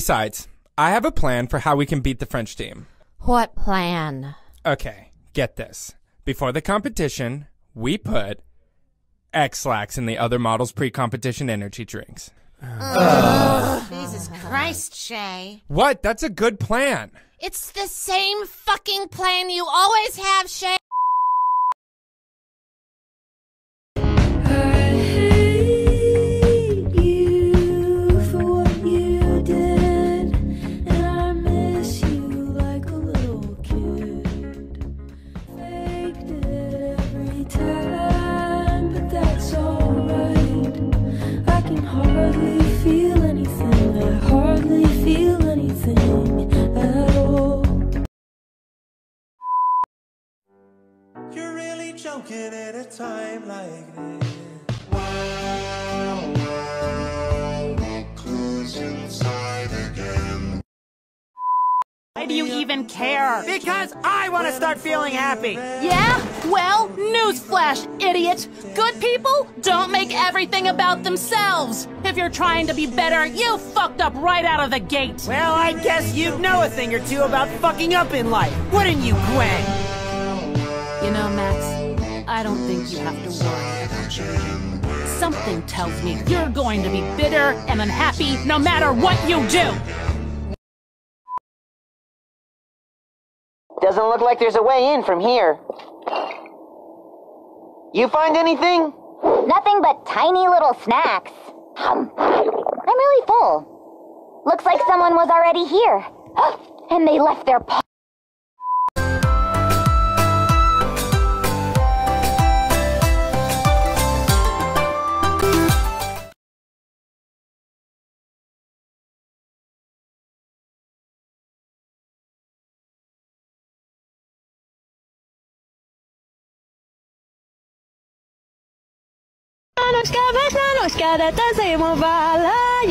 Besides, I have a plan for how we can beat the French team. What plan? Okay, get this. Before the competition, we put Ex-Lax in the other models' pre-competition energy drinks. Oh, Jesus Christ, Shay. What? That's a good plan. It's the same fucking plan you always have, Shay. You even care? Because I want to start feeling happy. Yeah? Well, newsflash, idiot. Good people don't make everything about themselves. If you're trying to be better, you fucked up right out of the gate. Well, I guess you'd know a thing or two about fucking up in life, wouldn't you, Gwen? You know, Max, I don't think you have to worry about it. Something tells me you're going to be bitter and unhappy no matter what you do. Doesn't look like there's a way in from here. You find anything? Nothing but tiny little snacks. I'm really full. Looks like someone was already here. and they left their paw.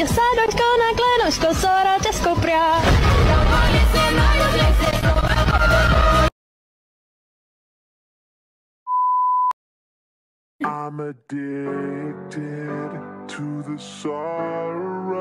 Sadočko na klenoško, sora českou prá. I'm addicted to the sorrow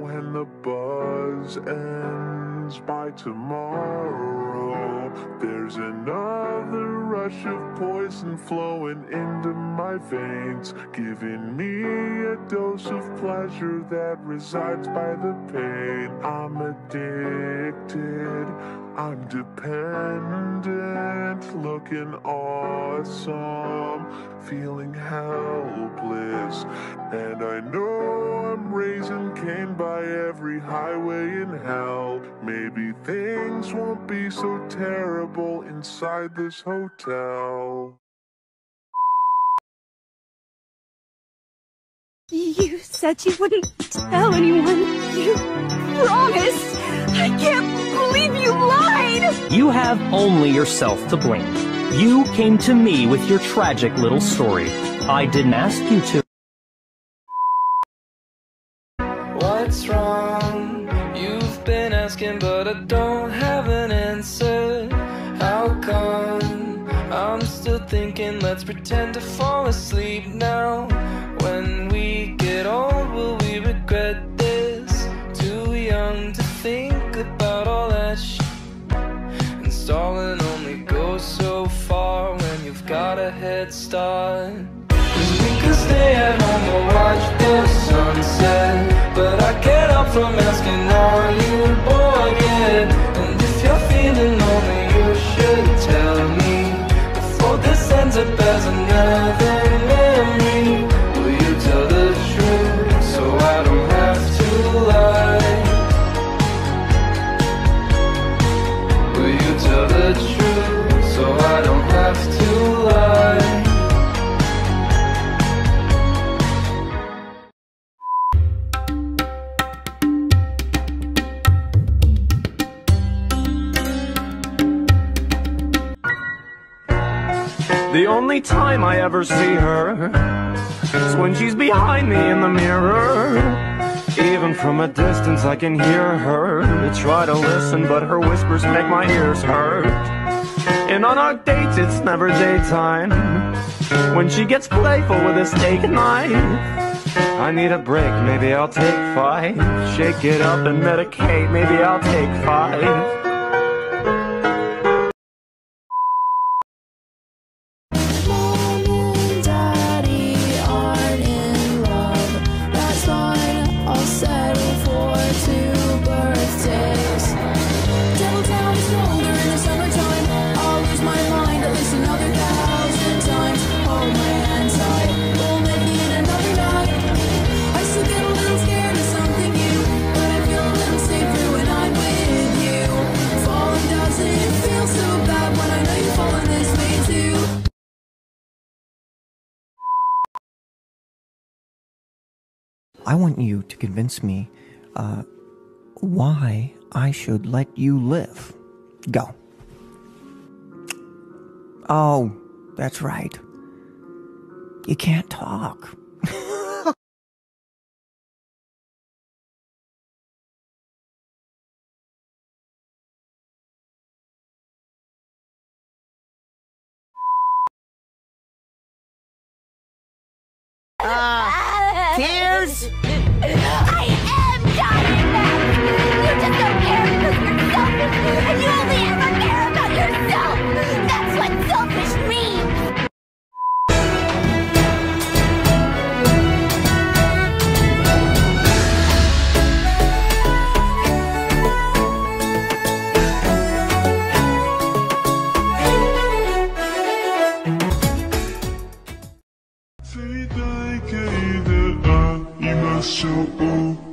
when the buzz ends by tomorrow. There's another rush of poison flowing into my veins, giving me a dose of pleasure that resides by the pain. I'm addicted, I'm dependent, looking awesome, feeling helpless, and I know I'm raising Cain by every highway in hell. Maybe things won't be so terrible inside this hotel. You said you wouldn't tell anyone. You promised. I can't believe you lied. You have only yourself to blame. You came to me with your tragic little story. I didn't ask you to. What's wrong? You've been asking, but I don't have an answer. How come? I'm still thinking, let's pretend to fall asleep now. Only goes so far when you've got a head start. Cause we could stay at home or watch the sunset. But I get up from asking, are you bored yet? And if you're feeling lonely, you should tell me. Before this ends up as another ever see her It's when she's behind me in the mirror. Even from a distance, I can hear her. I try to listen, but her whispers make my ears hurt. And on our dates, it's never daytime. When she gets playful with a steak knife, I need a break, maybe I'll take five. Shake it up and medicate, maybe I'll take five. I want you to convince me uh, why I should let you live. Go. Oh, that's right. You can't talk. Uh, tears? Great!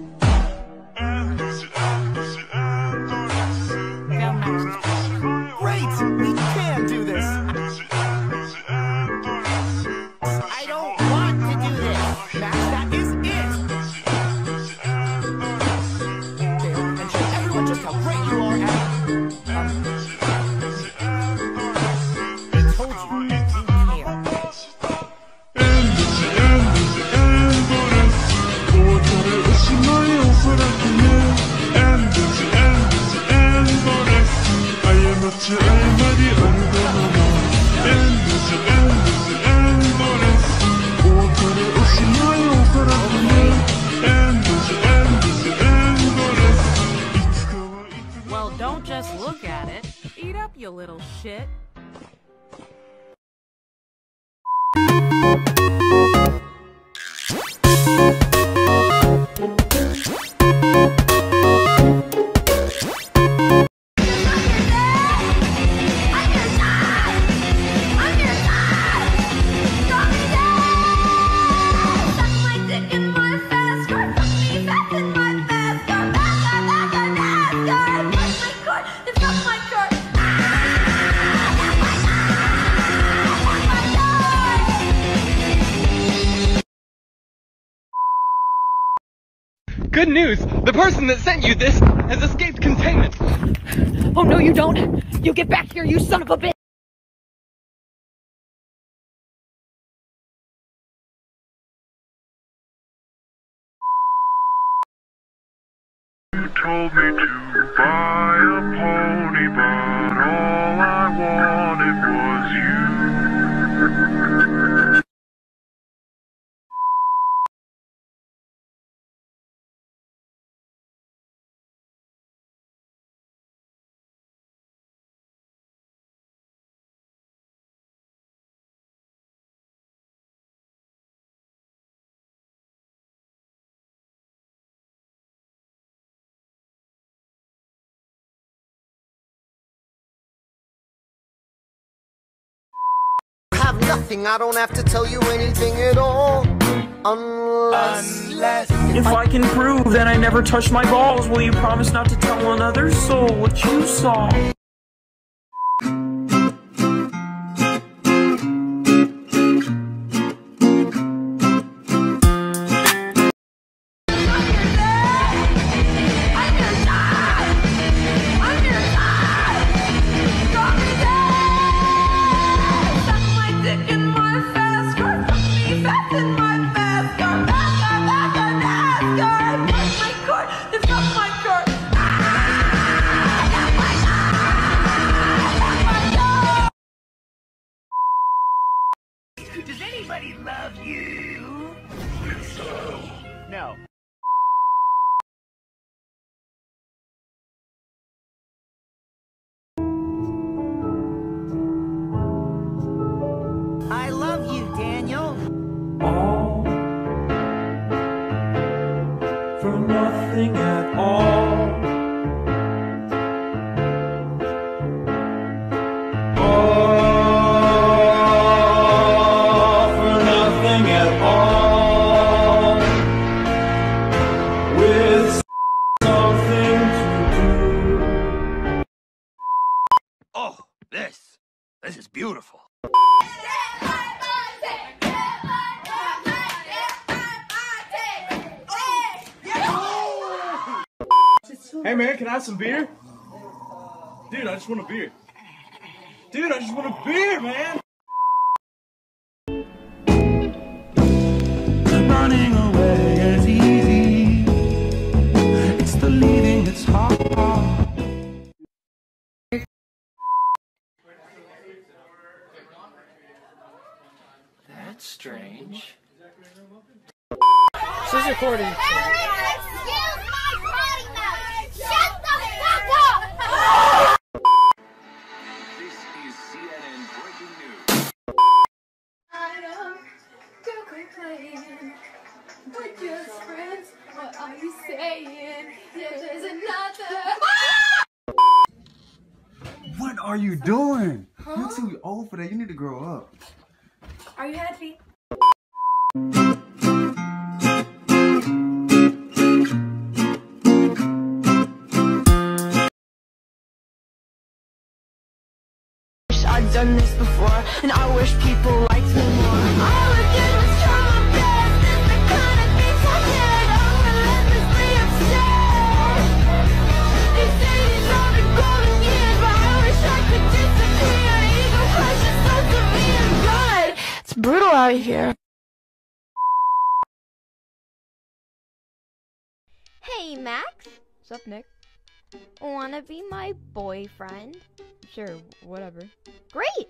Just look at it. Eat up, you little shit. Good news! The person that sent you this has escaped containment! Oh no, you don't! You get back here, you son of a bitch! You told me to buy a nothing, I don't have to tell you anything at all. Unless. Unless. If I can prove that I never touched my balls, will you promise not to tell another soul what you saw? Does anybody love you? No, Dude, I just want a beer. Dude, I just want a beer, man. Hey, Max. Sup, Nick? Wanna be my boyfriend? Sure, whatever. Great!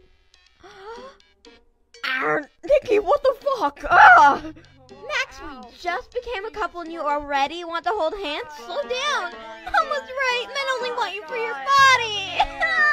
Arr, Nikki, what the fuck? Ah! Max, we just became a couple and you already want to hold hands? Slow down! Almost right, men only want you for your oh body!